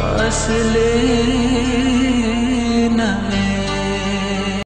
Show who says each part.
Speaker 1: फासले